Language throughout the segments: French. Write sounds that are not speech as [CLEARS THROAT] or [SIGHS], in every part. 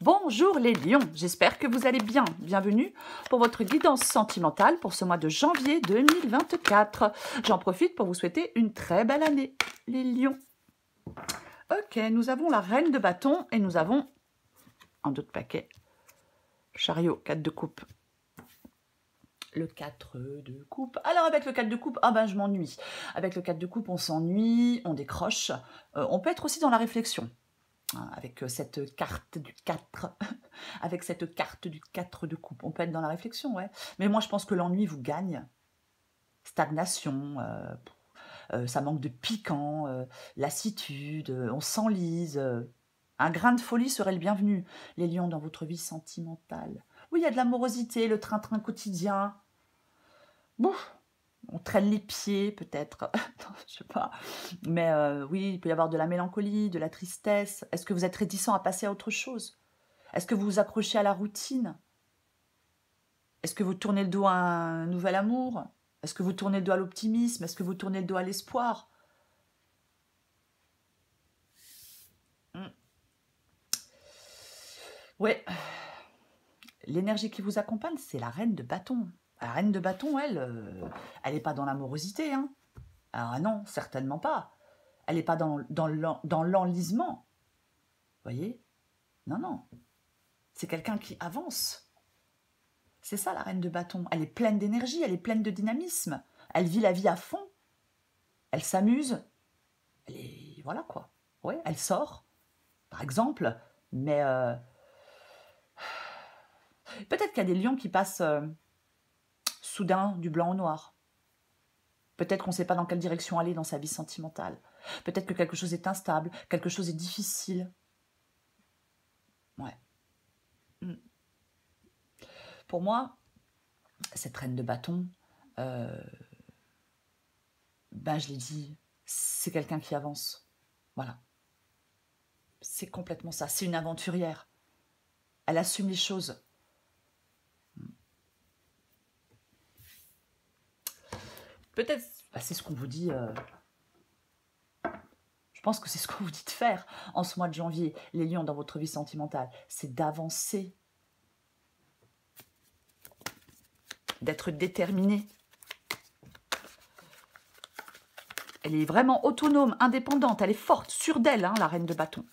Bonjour les lions, j'espère que vous allez bien. Bienvenue pour votre guidance sentimentale pour ce mois de janvier 2024. J'en profite pour vous souhaiter une très belle année, les lions. Ok, nous avons la reine de bâton et nous avons un autre paquet. Chariot, 4 de coupe. Le 4 de coupe. Alors avec le 4 de coupe, ah ben je m'ennuie. Avec le 4 de coupe, on s'ennuie, on décroche. Euh, on peut être aussi dans la réflexion. Hein, avec euh, cette carte du 4, [LAUGHS] avec cette carte du 4 de coupe. On peut être dans la réflexion, ouais. Mais moi, je pense que l'ennui vous gagne. Stagnation, euh, euh, ça manque de piquant, lassitude, on s'enlise. un grain de folie serait le bienvenu, les lions, dans votre vie sentimentale. Oui, il y a de l'amorosité, le train-train quotidien. Bouf, on traîne les pieds peut-être, [LAUGHS] je sais pas. Mais euh, oui, il peut y avoir de la mélancolie, de la tristesse. Est-ce que vous êtes réticent à passer à autre chose? Est-ce que vous vous accrochez à la routine? Est-ce que vous tournez le dos à un nouvel amour? Est-ce que vous tournez le dos à l'optimisme? Est-ce que vous tournez le dos à l'espoir? Hmm. Ouais. L'énergie qui vous accompagne, c'est la reine de bâton. La reine de bâton, elle, euh, elle n'est pas dans l'amorosité. Hein. Ah non, certainement pas. Elle n'est pas dans, dans l'enlisement. Voyez? Non, non. C'est quelqu'un qui avance. C'est ça la reine de bâton. Elle est pleine d'énergie, elle est pleine de dynamisme. Elle vit la vie à fond. Elle s'amuse. Elle est... Voilà quoi. Ouais, elle sort, par exemple. Mais... Euh, [SIGHS] peut-être qu'il y a des lions qui passent... Euh, soudain du blanc au noir. Peut-être qu'on ne sait pas dans quelle direction aller dans sa vie sentimentale. Peut-être que quelque chose est instable, quelque chose est difficile. Ouais. Hmm. Pour moi, cette reine de bâton, euh, ben je l'ai dit, c'est quelqu'un qui avance. Voilà. C'est complètement ça. C'est une aventurière. Elle assume les choses. Peut-être, bah, c'est ce qu'on vous dit. Euh, je pense que c'est ce qu'on vous dit de faire en ce mois de janvier, les lions dans votre vie sentimentale. C'est d'avancer, d'être déterminé. Elle est vraiment autonome, indépendante, elle est forte, sûre d'elle, hein, la reine de bâton.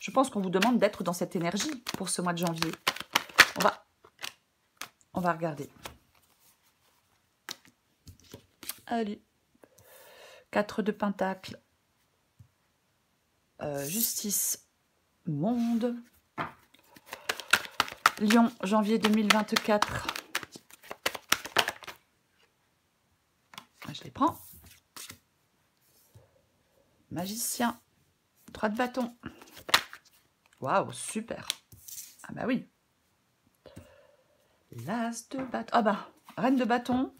Je pense qu'on vous demande d'être dans cette énergie pour ce mois de janvier. On va, on va regarder. Allez. 4 de pentacle. Euh, justice. Monde. Lyon, janvier 2024. Ah, je les prends. Magicien. 3 de bâton. Waouh, super. Ah bah oui. L'as de bâton. Ah bah, reine de bâton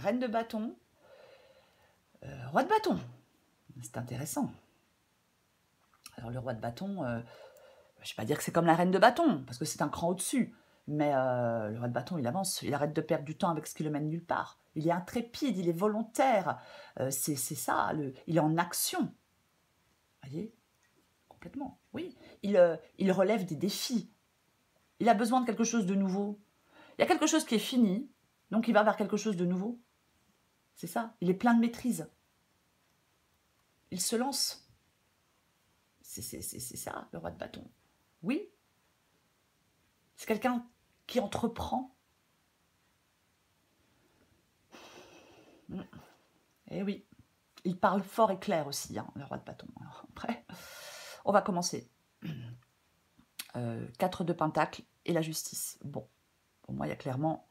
reine de bâton, euh, roi de bâton. C'est intéressant. Alors le roi de bâton, euh, je ne vais pas dire que c'est comme la reine de bâton, parce que c'est un cran au-dessus. Mais euh, le roi de bâton, il avance, il arrête de perdre du temps avec ce qui le mène nulle part. Il est intrépide, il est volontaire. c'est ça, il est en action. voyez? Complètement, oui. Il relève des défis. Il a besoin de quelque chose de nouveau. Il y a quelque chose qui est fini, donc il va vers quelque chose de nouveau. C'est ça, il est plein de maîtrise. Il se lance. C'est ça, le roi de bâton. Oui, c'est quelqu'un qui entreprend. Eh oui, il parle fort et clair aussi, hein, le roi de bâton. on va commencer. Euh, 4 de pentacle et la justice. Bon, pour moi, il y a clairement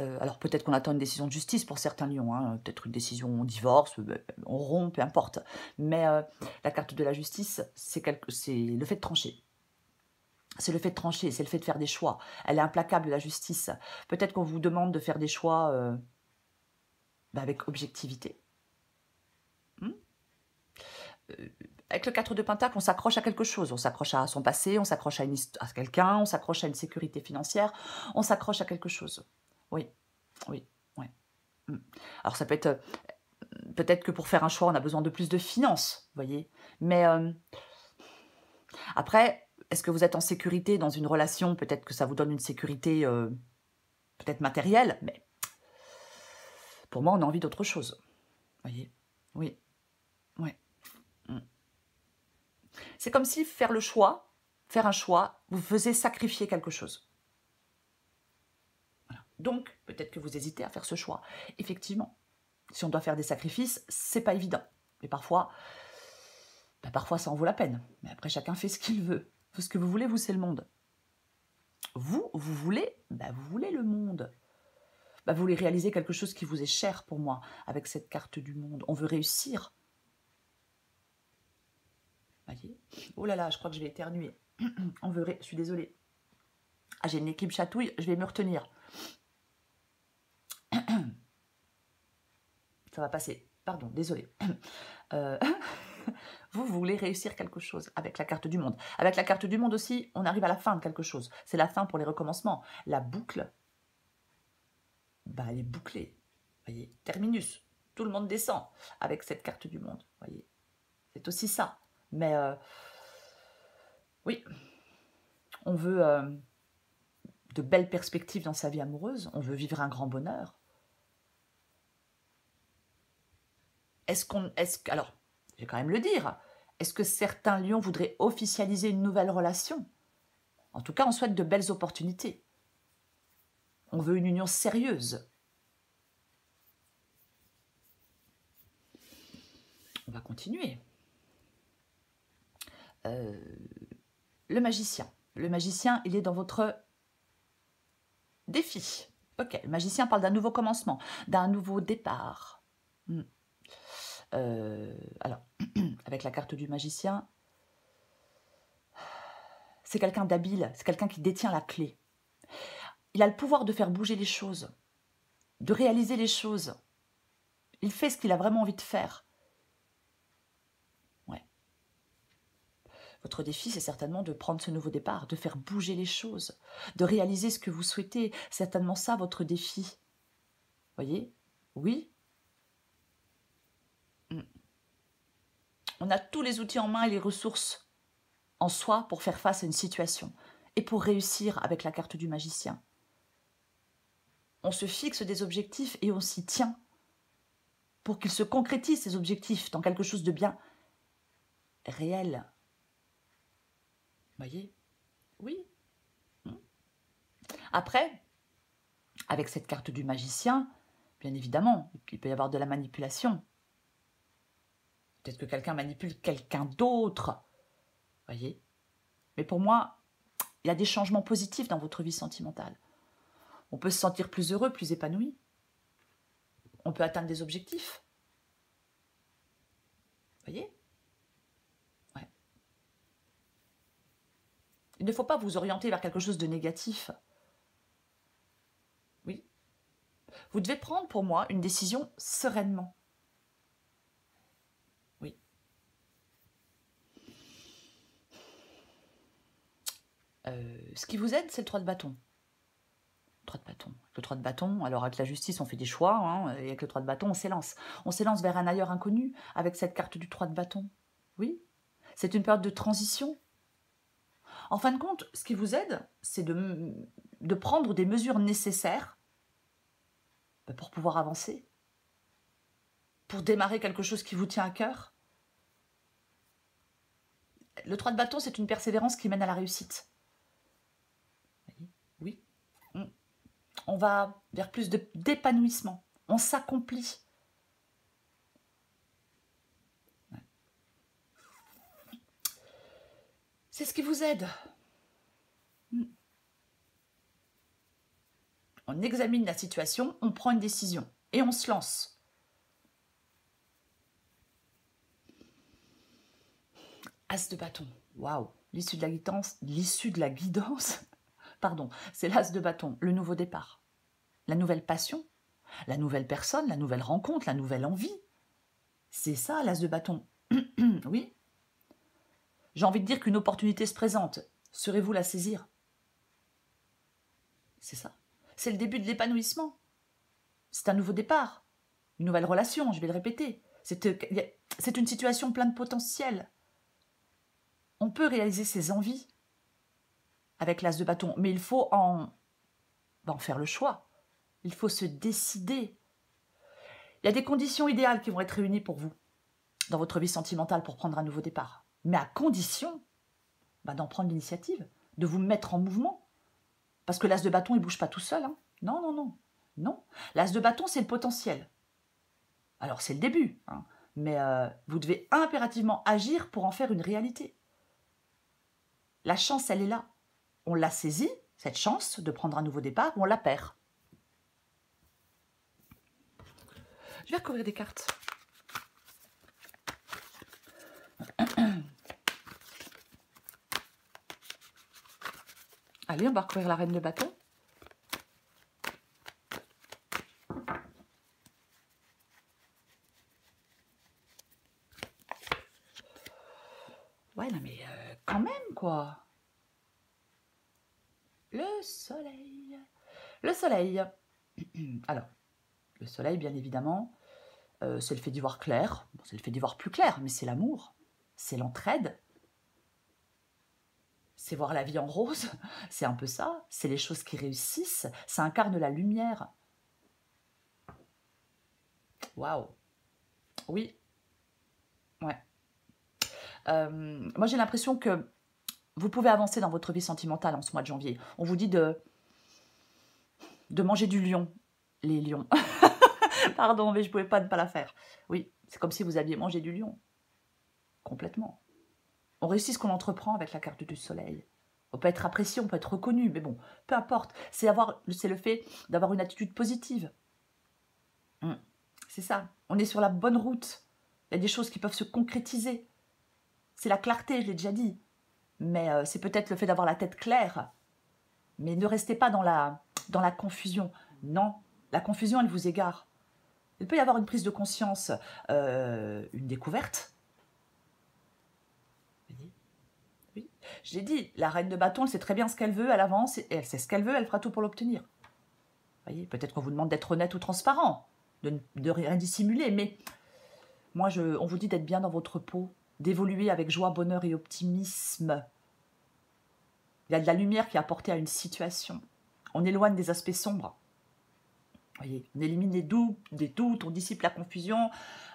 euh, alors peut-être qu'on attend une décision de justice pour certains lions, hein, peut-être une décision on divorce, euh, on rompt, peu importe. Mais euh, la carte de la justice, c'est le fait de trancher. C'est le fait de trancher, c'est le fait de faire des choix. Elle est implacable, la justice. Peut-être qu'on vous demande de faire des choix bah, avec objectivité. Hmm? Avec le 4 de Pentacle, on s'accroche à quelque chose. On s'accroche à son passé, on s'accroche à, à quelqu'un, on s'accroche à une sécurité financière, on s'accroche à quelque chose. Oui, oui, oui. Mm. Alors ça peut être... Euh, peut-être que pour faire un choix, on a besoin de plus de finances, vous voyez. Mais euh, Après, est-ce que vous êtes en sécurité dans une relation? Peut-être que ça vous donne une sécurité euh, peut-être matérielle, mais pour moi, on a envie d'autre chose. voyez Oui. Oui. Mm. C'est comme si faire le choix, faire un choix, vous faisait sacrifier quelque chose. Donc, peut-être que vous hésitez à faire ce choix. Effectivement, si on doit faire des sacrifices, c'est pas évident. Mais parfois, ben, parfois ça en vaut la peine. Mais après, chacun fait ce qu'il veut. Ce que vous voulez, vous, c'est le monde. Vous, vous voulez, ben, vous voulez le monde. Ben, vous voulez réaliser quelque chose qui vous est cher pour moi avec cette carte du monde. On veut réussir. Voyez? Oh là là, je crois que je vais éternuer. [CLEARS THROAT] On veut. Je suis désolée. Ah, j'ai une équipe chatouille, je vais me retenir. Ça va passer. Pardon, désolé. [CLEARS THROAT] Euh, [LAUGHS] vous, voulez réussir quelque chose avec la carte du monde. Avec la carte du monde aussi, on arrive à la fin de quelque chose. C'est la fin pour les recommencements. La boucle, bah, elle est bouclée. Voyez, terminus. Tout le monde descend avec cette carte du monde. Voyez, c'est aussi ça. Mais euh, oui, on veut euh, de belles perspectives dans sa vie amoureuse. On veut vivre un grand bonheur. Est-ce qu'on. Est alors, je vais quand même le dire. Est-ce que certains lions voudraient officialiser une nouvelle relation? En tout cas, on souhaite de belles opportunités. On veut une union sérieuse. On va continuer. Euh, le magicien. Le magicien, il est dans votre défi. Ok, le magicien parle d'un nouveau commencement, d'un nouveau départ. Hmm. Euh, alors, [CLEARS THROAT] avec la carte du magicien, c'est quelqu'un d'habile, c'est quelqu'un qui détient la clé. Il a le pouvoir de faire bouger les choses, de réaliser les choses. Il fait ce qu'il a vraiment envie de faire. Ouais. Votre défi, c'est certainement de prendre ce nouveau départ, de faire bouger les choses, de réaliser ce que vous souhaitez. Certainement ça, votre défi. Voyez? Oui, On a tous les outils en main et les ressources en soi pour faire face à une situation et pour réussir avec la carte du magicien. On se fixe des objectifs et on s'y tient pour qu'ils se concrétisent ces objectifs dans quelque chose de bien réel. Voyez? Oui. Hmm. Après, avec cette carte du magicien, bien évidemment, il peut y avoir de la manipulation. Peut-être que quelqu'un manipule quelqu'un d'autre. Voyez Mais pour moi, il y a des changements positifs dans votre vie sentimentale. On peut se sentir plus heureux, plus épanoui. On peut atteindre des objectifs. Voyez. Il ne faut pas vous orienter vers quelque chose de négatif. Oui. Vous devez prendre pour moi une décision sereinement. Euh, ce qui vous aide, c'est le 3 de bâton. 3 de bâton. le 3 de bâton, alors avec la justice, on fait des choix, hein, et avec le 3 de bâton, on s'élance. On s'élance vers un ailleurs inconnu avec cette carte du 3 de bâton. Oui, c'est une période de transition. En fin de compte, ce qui vous aide, c'est de, de prendre des mesures nécessaires bah, pour pouvoir avancer, pour démarrer quelque chose qui vous tient à cœur. Le 3 de bâton, c'est une persévérance qui mène à la réussite. On va vers plus d'épanouissement. On s'accomplit. C'est ce qui vous aide. Hmm. On examine la situation, on prend une décision et on se lance. As de bâton. Waouh. L'issue de la guidance, l'issue de la guidance, [LAUGHS] pardon, c'est l'as de bâton, le nouveau départ la nouvelle passion, la nouvelle personne, la nouvelle rencontre, la nouvelle envie. C'est ça l'as de bâton. [CLEARS THROAT] oui. J'ai envie de dire qu'une opportunité se présente. Serez-vous la saisir? C'est ça. C'est le début de l'épanouissement. C'est un nouveau départ. Une nouvelle relation, je vais le répéter. C'est une situation pleine de potentiel. On on peut réaliser ses envies avec l'as de bâton, mais il faut en, ben, en faire le choix. Il faut se décider. Il y a des conditions idéales qui vont être réunies pour vous dans votre vie sentimentale pour prendre un nouveau départ. Mais à condition ben, d'en prendre l'initiative, de vous mettre en mouvement. Parce que l'as de bâton, il bouge pas tout seul. Hein. Non, non, non. Non. L'as de bâton, c'est le potentiel. Alors, c'est le début. Hein. Mais euh, vous devez impérativement agir pour en faire une réalité. La chance, elle est là. On l'a saisie, cette chance de prendre un nouveau départ, ou on la perd. Je vais recouvrir des cartes. [CLEARS THROAT] Allez, on va recouvrir la reine de bâton. Ouais, non mais euh, quand même, quoi. Le soleil. Le [CLEARS THROAT] Alors, le soleil, bien évidemment, euh, c'est le fait d'y voir clair. c'est le fait d'y voir plus clair, mais c'est l'amour. C'est l'entraide. C'est voir la vie en rose. [LAUGHS] C'est un peu ça. C'est les choses qui réussissent. Ça incarne la lumière. Waouh. Oui. Ouais. Euh, moi, j'ai l'impression que vous pouvez avancer dans votre vie sentimentale en ce mois de janvier. On vous dit de, de manger du lion, les lions. [LAUGHS] Pardon, mais je ne pouvais pas ne pas la faire. Oui, c'est comme si vous aviez mangé du lion. Complètement. On réussit ce qu'on entreprend avec la carte du soleil. On peut être apprécié, on peut être reconnu, mais bon, peu importe. C'est le fait d'avoir une attitude positive. Hmm. C'est ça. On est sur la bonne route. Il y a des choses qui peuvent se concrétiser. C'est la clarté, je l'ai déjà dit. Mais euh, c'est peut-être le fait d'avoir la tête claire. Mais ne restez pas dans la, dans la confusion. Non, la confusion, elle vous égare. Il peut y avoir une prise de conscience, euh, une découverte. Oui. Je l'ai dit, la reine de bâton, elle sait très bien ce qu'elle veut, elle avance, et elle sait ce qu'elle veut, elle fera tout pour l'obtenir. voyez, peut-être qu'on vous demande d'être honnête ou transparent, de, rien dissimuler, mais moi, on vous dit d'être bien dans votre peau, d'évoluer avec joie, bonheur et optimisme. Il y a de la lumière qui est apportée à une situation. On éloigne des aspects sombres. Voyez, on élimine les doutes, des doutes, on dissipe la confusion.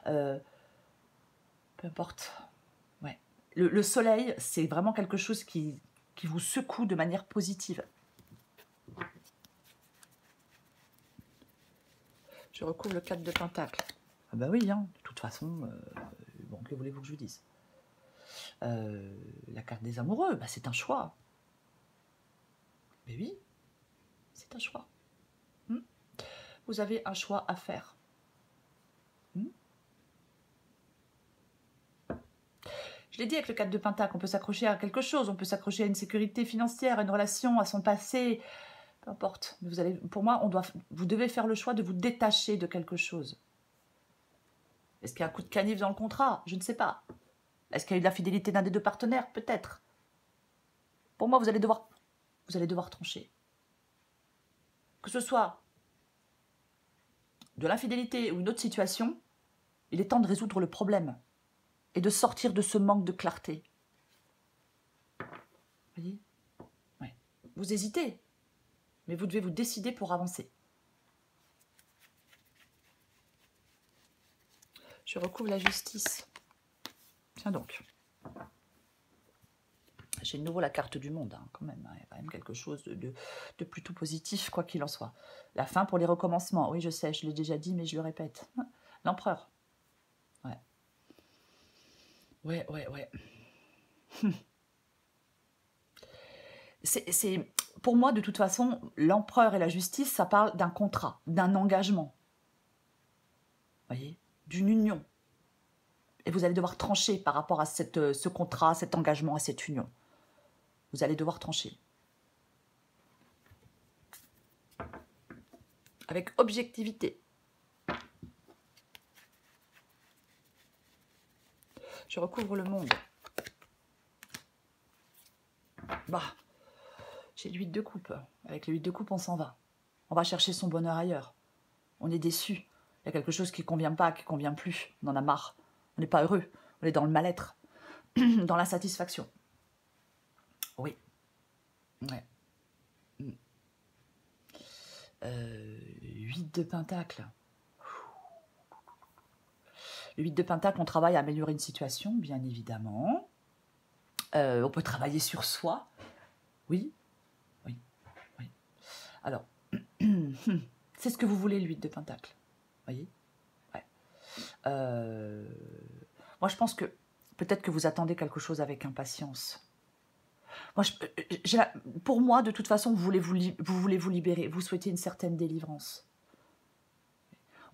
Euh, peu importe. Ouais. Le, soleil, c'est vraiment quelque chose qui, qui vous secoue de manière positive. Je recouvre le 4 de Pentacle. Ah bah oui, hein, de toute façon, euh, bon, que voulez-vous que je vous dise? Euh, La carte des amoureux, bah, c'est un choix. Mais oui, un choix vous avez un choix à faire. Hmm? Je l'ai dit avec le 4 de Pentacle, on peut s'accrocher à quelque chose, on peut s'accrocher à une sécurité financière, à une relation, à son passé, peu importe. vous allez, pour moi, on doit, vous devez faire le choix de vous détacher de quelque chose. Est-ce qu'il y a un coup de canif dans le contrat? Je ne sais pas. Est-ce qu'il y a eu de la fidélité d'un des deux partenaires? Peut-être. Pour moi, vous allez devoir, vous allez devoir trancher. Que ce soit de l'infidélité ou une autre situation, il est temps de résoudre le problème et de sortir de ce manque de clarté. Vous voyez Vous hésitez, mais vous devez vous décider pour avancer. Je recouvre la justice. Tiens donc. J'ai de nouveau la carte du monde, hein, quand même. Hein. Y a quand même quelque chose de, plutôt positif, quoi qu'il en soit. La fin pour les recommencements. Oui, je sais, je l'ai déjà dit, mais je le répète. L'empereur. Ouais. Ouais, ouais, ouais. [LAUGHS] C'est, pour moi, de toute façon, l'empereur et la justice, ça parle d'un contrat, d'un engagement. Voyez? D'une union. Et vous allez devoir trancher par rapport à cette, ce contrat, cet engagement, à cette union. Vous allez devoir trancher. Avec objectivité. Je recouvre le monde. Bah, j'ai l'huile de coupe. Avec l'huile de coupe, on s'en va. On va chercher son bonheur ailleurs. On est déçu. Il y a quelque chose qui ne convient pas, qui ne convient plus. On en a marre. On n'est pas heureux. On est dans le mal-être, [CLEARS THROAT] dans l'insatisfaction. Oui. Ouais. 8 mm. de pentacle. Le 8 de pentacle, on travaille à améliorer une situation, bien évidemment. on peut travailler sur soi. Oui. Oui. Oui. Alors, [CLEARS THROAT] c'est ce que vous voulez, le 8 de pentacle. Voyez? Ouais. Moi, je pense que peut-être que vous attendez quelque chose avec impatience. Moi, je, pour moi, de toute façon, vous voulez vous, vous voulez vous libérer, vous souhaitez une certaine délivrance.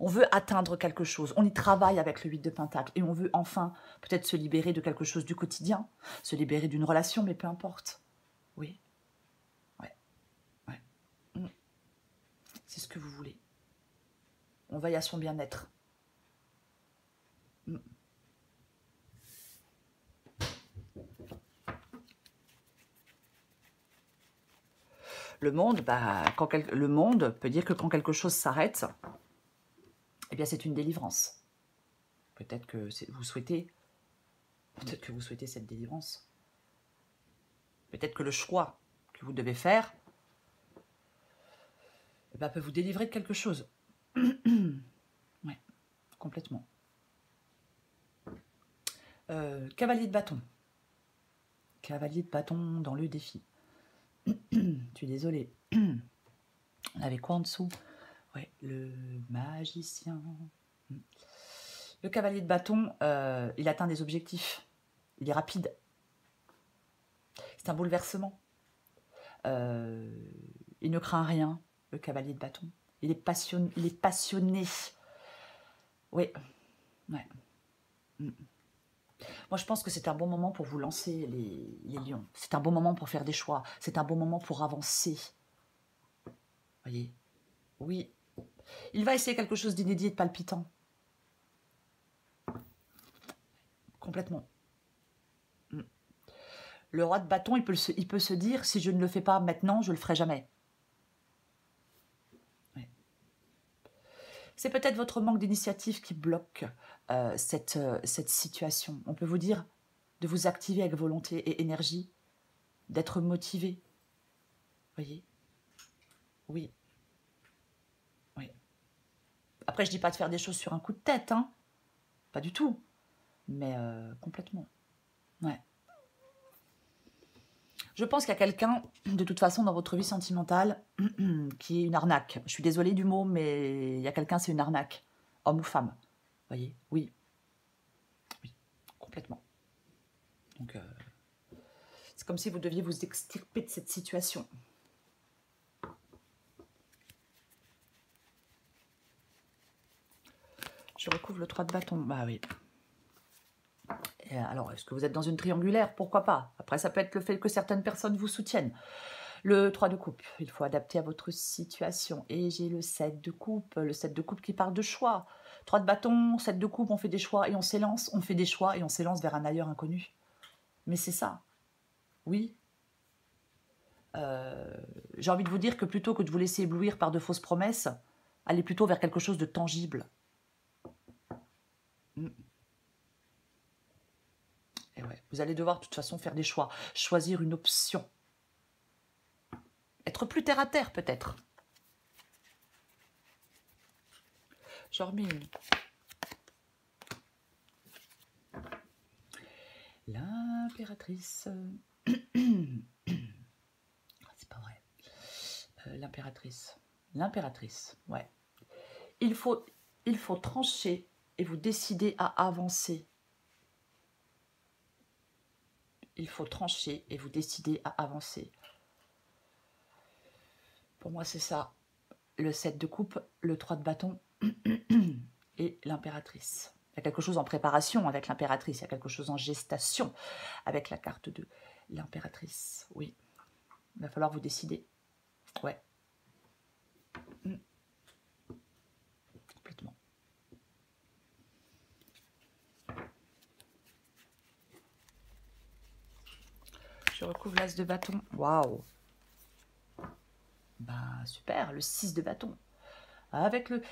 On veut atteindre quelque chose, on y travaille avec le 8 de Pentacle et on veut enfin peut-être se libérer de quelque chose du quotidien, se libérer d'une relation, mais peu importe. Oui. Ouais. Ouais. Mm. C'est ce que vous voulez. On veille à son bien-être. Mm. Le monde, bah, le monde peut dire que quand quelque chose s'arrête, eh bien c'est une délivrance. Peut-être que vous souhaitez, peut-être que vous souhaitez cette délivrance. Peut-être que le choix que vous devez faire eh ben, peut vous délivrer de quelque chose. [CLEARS THROAT] oui, complètement. Euh, cavalier de bâton. Cavalier de bâton dans le défi. [COUGHS] Je suis désolée. [COUGHS] On avait quoi en dessous? Ouais, le magicien. Le cavalier de bâton, euh, il atteint des objectifs. Il est rapide. C'est un bouleversement. Euh, il ne craint rien, le cavalier de bâton. Il est passionné. Il. Oui. Mm. Moi, je pense que c'est un bon moment pour vous lancer, les, lions. C'est un bon moment pour faire des choix. C'est un bon moment pour avancer. Voyez? Oui. Il va essayer quelque chose d'inédit et de palpitant. Complètement. Mm. Le roi de bâton, il peut, se, il peut se dire, si je ne le fais pas maintenant, je le ferai jamais. C'est peut-être votre manque d'initiative qui bloque euh, cette, euh, cette situation. On peut vous dire de vous activer avec volonté et énergie, d'être motivé. Voyez? Oui. Oui. Après, je dis pas de faire des choses sur un coup de tête, hein. Pas du tout. Mais euh, complètement. Ouais. Je pense qu'il y a quelqu'un, de toute façon, dans votre vie sentimentale, [CLEARS THROAT] qui est une arnaque. Je suis désolée du mot, mais il y a quelqu'un, c'est une arnaque. Homme ou femme. voyez Oui. Oui, complètement. Donc, euh, c'est comme si vous deviez vous extirper de cette situation. Je recouvre le 3 de bâton. Bah oui. Alors, est-ce que vous êtes dans une triangulaire? Pourquoi pas? Après, ça peut être le fait que certaines personnes vous soutiennent. Le 3 de coupe, il faut adapter à votre situation. Et j'ai le 7 de coupe, le 7 de coupe qui parle de choix. 3 de bâton, 7 de coupe, on fait des choix et on s'élance. On fait des choix et on s'élance vers un ailleurs inconnu. Mais c'est ça. Oui. Euh, j'ai envie de vous dire que plutôt que de vous laisser éblouir par de fausses promesses, allez plutôt vers quelque chose de tangible. Mm. Vous allez devoir de toute façon faire des choix, choisir une option. Être plus terre à terre peut-être. Remets L'impératrice. [COUGHS] Ah, c'est pas vrai. Euh, l'impératrice. L'impératrice, ouais. Il faut trancher et vous décider à avancer il faut trancher et vous décider à avancer. Pour moi, c'est ça. Le 7 de coupe, le 3 de bâton [CLEARS THROAT] et l'impératrice. Il y a quelque chose en préparation avec l'impératrice, il y a quelque chose en gestation avec la carte de l'impératrice. Oui, il va falloir vous décider. Ouais. Hmm. Je recouvre l'as de bâton. Waouh Ben super, le 6 de bâton. Avec le...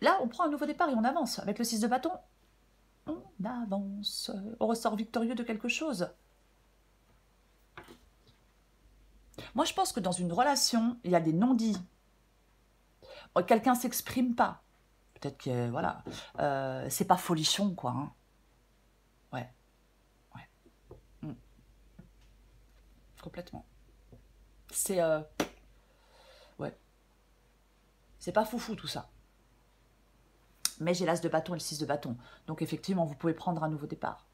Là, on prend un nouveau départ et on avance. Avec le 6 de bâton, on avance. On ressort victorieux de quelque chose. Moi, je pense que dans une relation, il y a des non-dits. Oh, quelqu'un s'exprime pas. Peut-être que, voilà, euh, c'est pas folichon, quoi. Hein. Ouais. Mm. Complètement. C'est... Euh, ouais. C'est pas foufou, tout ça. Mais j'ai l'as de bâton et le 6 de bâton. Donc, effectivement, vous pouvez prendre un nouveau départ.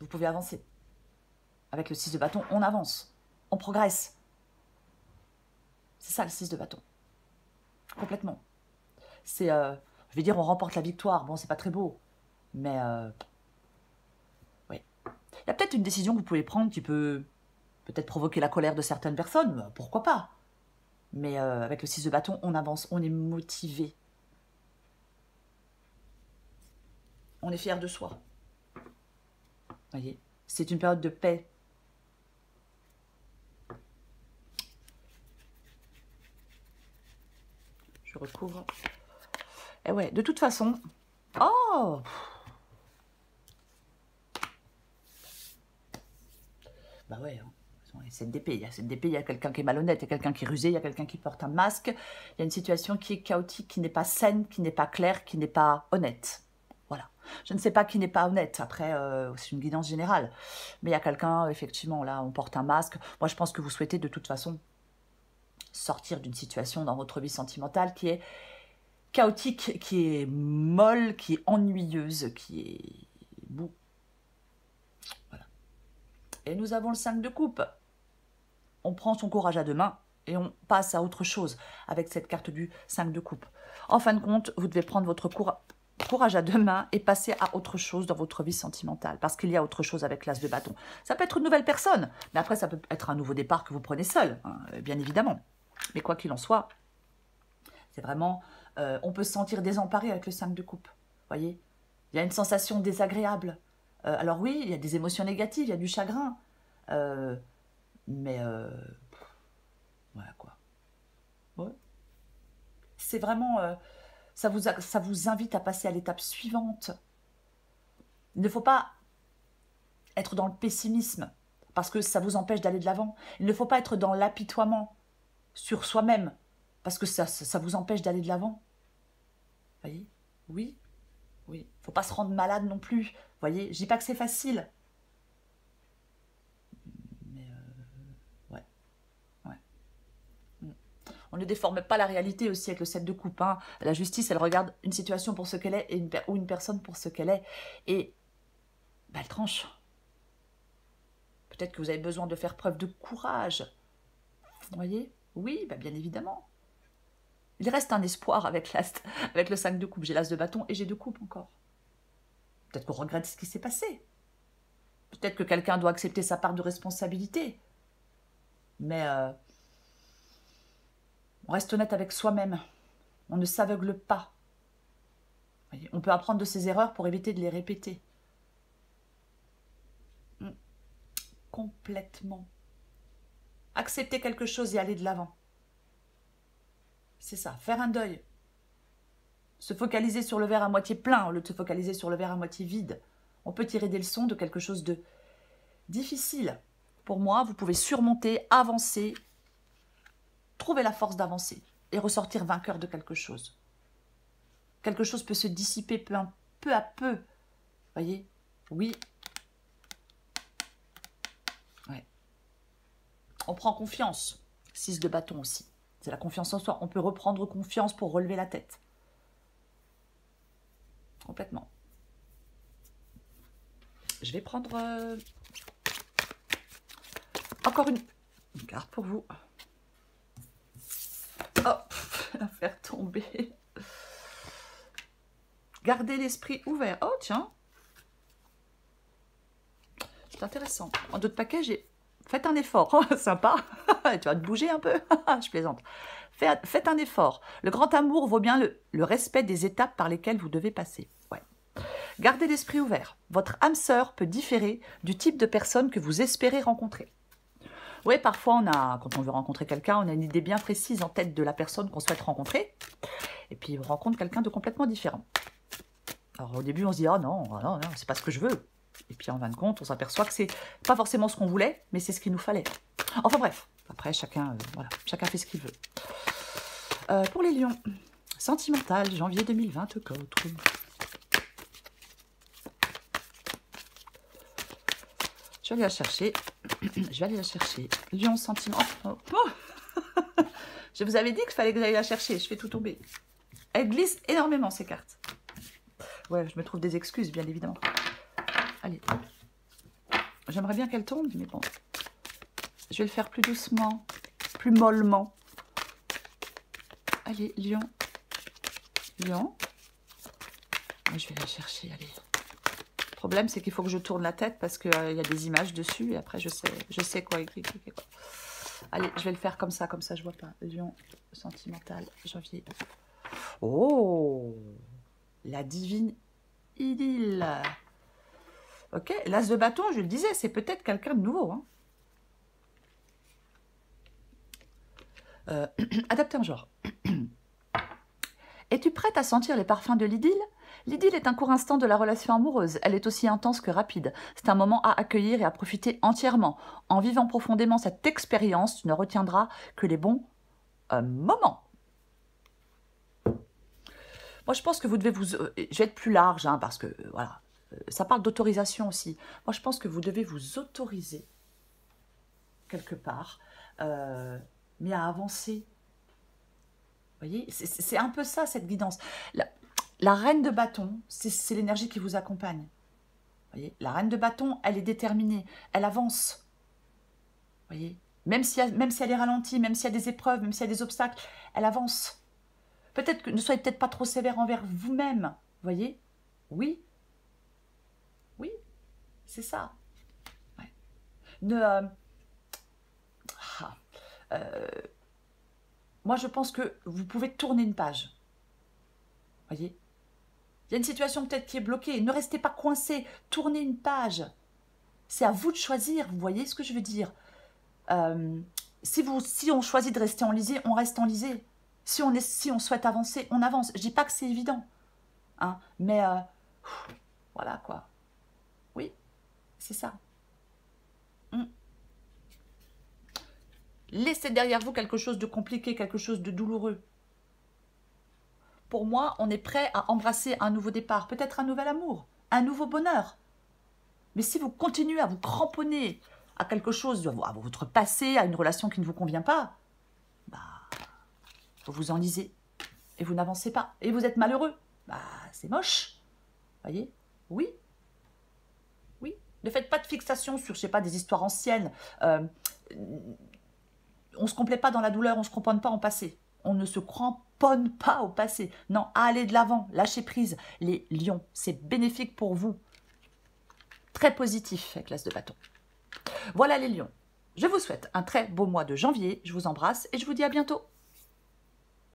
Vous pouvez avancer. Avec le 6 de bâton, on avance. On progresse. C'est ça le 6 de bâton. Complètement. C'est, euh, je vais dire, on remporte la victoire. Bon, c'est pas très beau. Mais, euh. Il y a peut-être une décision que vous pouvez prendre qui peut peut-être provoquer la colère de certaines personnes. Pourquoi pas Mais euh, avec le 6 de bâton, on avance, on est motivé. On est fier de soi. Voyez, c'est une période de paix. Je recouvre. Et eh ouais, de toute façon... Oh Bah ouais, hein. CNDP, il y a CNDP, il y a quelqu'un qui est malhonnête, il y a quelqu'un qui est rusé, il y a quelqu'un qui porte un masque, il y a une situation qui est chaotique, qui n'est pas saine, qui n'est pas claire, qui n'est pas honnête. Je ne sais pas qui n'est pas honnête, après, euh, c'est une guidance générale. Mais il y a quelqu'un, effectivement, là, on porte un masque. Moi, je pense que vous souhaitez de toute façon sortir d'une situation dans votre vie sentimentale qui est chaotique, qui est molle, qui est ennuyeuse, qui est. Voilà. Et nous avons le 5 de coupe. On prend son courage à deux mains et on passe à autre chose avec cette carte du 5 de coupe. En fin de compte, vous devez prendre votre courage à deux mains et passer à autre chose dans votre vie sentimentale, parce qu'il y a autre chose avec l'as de bâton. Ça peut être une nouvelle personne, mais après ça peut être un nouveau départ que vous prenez seul, hein, bien évidemment. Mais quoi qu'il en soit, c'est vraiment, euh, on peut se sentir désemparé avec le 5 de coupe, voyez? Il y a une sensation désagréable. Euh, alors oui, il y a des émotions négatives, il y a du chagrin, euh, mais voilà quoi. C'est vraiment ça vous, vous invite à passer à l'étape suivante. Il ne faut pas être dans le pessimisme, parce que ça vous empêche d'aller de l'avant. Il ne faut pas être dans l'apitoiement sur soi-même, parce que ça, ça vous empêche d'aller de l'avant. Voyez? Oui, oui. Il ne faut pas se rendre malade non plus. Voyez, je dis pas que c'est facile. On ne déforme pas la réalité aussi avec le 7 de coupe. Hein. La justice, elle regarde une situation pour ce qu'elle est et ou une personne pour ce qu'elle est. Et bah, elle tranche. Peut-être que vous avez besoin de faire preuve de courage. Vous voyez? Oui, bah, bien évidemment. Il reste un espoir avec, avec le 5 de coupe. J'ai l'as de bâton et j'ai deux coupes encore. Peut-être qu'on regrette ce qui s'est passé. Peut-être que quelqu'un doit accepter sa part de responsabilité. Mais euh, on reste honnête avec soi-même. On ne s'aveugle pas. On peut apprendre de ses erreurs pour éviter de les répéter. Hmm. Complètement. Accepter quelque chose et aller de l'avant. C'est ça, faire un deuil. Se focaliser sur le verre à moitié plein au lieu de se focaliser sur le verre à moitié vide. On peut tirer des leçons de quelque chose de difficile. Pour moi, vous pouvez surmonter, avancer trouver la force d'avancer et ressortir vainqueur de quelque chose. Quelque chose peut se dissiper peu, à peu. Voyez? Oui. On prend confiance. Six de bâton aussi. C'est la confiance en soi. On peut reprendre confiance pour relever la tête. Complètement. Je vais prendre euh, encore une carte pour vous. Hop, [LAUGHS] la faire tomber. Gardez l'esprit ouvert. Oh, tiens. C'est intéressant. En d'autres paquets, j'ai... Faites un effort. Oh, [LAUGHS] sympa. [LAUGHS] tu vas te bouger un peu. Je plaisante. Faites un effort. Le grand amour vaut bien le respect des étapes par lesquelles vous devez passer. Gardez l'esprit ouvert. Votre âme sœur peut différer du type de personne que vous espérez rencontrer. Oui, parfois, on a, quand on veut rencontrer quelqu'un, on a une idée bien précise en tête de la personne qu'on souhaite rencontrer. Et puis, on rencontre quelqu'un de complètement différent. Alors, au début, on se dit, oh non, oh non, non c'est pas ce que je veux. Et puis en fin de compte, on s'aperçoit que c'est pas forcément ce qu'on voulait, mais c'est ce qu'il nous fallait. Enfin bref, après chacun, euh, voilà, chacun fait ce qu'il veut. Euh, pour les lions, sentimental, janvier 2024. Je vais aller la chercher. [CLEARS THROAT] Je vais aller la chercher. Lion sentiment. Oh, oh. [LAUGHS] je vous avais dit qu'il fallait que j'aille la chercher. Je fais tout tomber. Elle glisse énormément, ces cartes. Ouais, je me trouve des excuses, bien évidemment. Allez. J'aimerais bien qu'elle tombe, mais bon. Je vais le faire plus doucement, plus mollement. Allez, lion. Lion. Je vais la chercher, allez. Problème, c'est qu'il faut que je tourne la tête parce qu'il euh, y a des images dessus et après, je sais, je sais quoi écrire. Allez, je vais le faire comme ça, comme ça, je vois pas. Lion sentimental, janvier. Oh La divine idylle. Ok, l'as de bâton, je le disais, c'est peut-être quelqu'un de nouveau. Hein. Euh, [CLEARS THROAT] adapter un genre. [CLEARS THROAT] Es-tu prête à sentir les parfums de l'idylle? L'idylle est un court instant de la relation amoureuse. Elle est aussi intense que rapide. C'est un moment à accueillir et à profiter entièrement. En vivant profondément cette expérience, tu ne retiendras que les bons euh, moments. Moi, je pense que vous devez vous... Euh, je vais être plus large, hein, parce que, voilà, ça parle d'autorisation aussi. Moi, je pense que vous devez vous autoriser, quelque part, mais à avancer. Vous voyez, c'est un peu ça, cette guidance. Reine de bâton, c'est l'énergie qui vous accompagne. La reine de bâton, elle est déterminée, elle avance. Même si, elle est ralentie, même s'il y a des épreuves, même s'il y a des obstacles, elle avance. Peut-être que ne soyez peut-être pas trop sévère envers vous-même. Vous voyez Oui. Oui, c'est ça. Euh, euh, moi, je pense que vous pouvez tourner une page. Voyez Il y a une situation peut-être qui est bloquée. Ne restez pas coincé. Tournez une page. C'est à vous de choisir. Vous voyez ce que je veux dire? Euh, si, on choisit de rester enlisé, on reste enlisé. Si si on souhaite avancer, on avance. Je dis pas que c'est évident. Hein, mais euh, voilà quoi. Oui, c'est ça. Laissez derrière vous quelque chose de compliqué, quelque chose de douloureux. Moi, on est prêt à embrasser un nouveau départ, peut-être un nouvel amour, un nouveau bonheur. Mais si vous continuez à vous cramponner à quelque chose, à votre passé, à une relation qui ne vous convient pas, bah, vous vous enlisez et vous n'avancez pas et vous êtes malheureux. Bah, c'est moche. Voyez? Oui. Oui. Ne faites pas de fixation sur, je sais pas, des histoires anciennes. Euh, on ne se complaît pas dans la douleur, on ne se cramponne pas au passé. On ne se cramponne pas au passé. Non, allez de l'avant, lâchez prise. Les lions, c'est bénéfique pour vous. Très positif l'as de bâton. Voilà les lions. Je vous souhaite un très beau mois de janvier. Je vous embrasse et je vous dis à bientôt.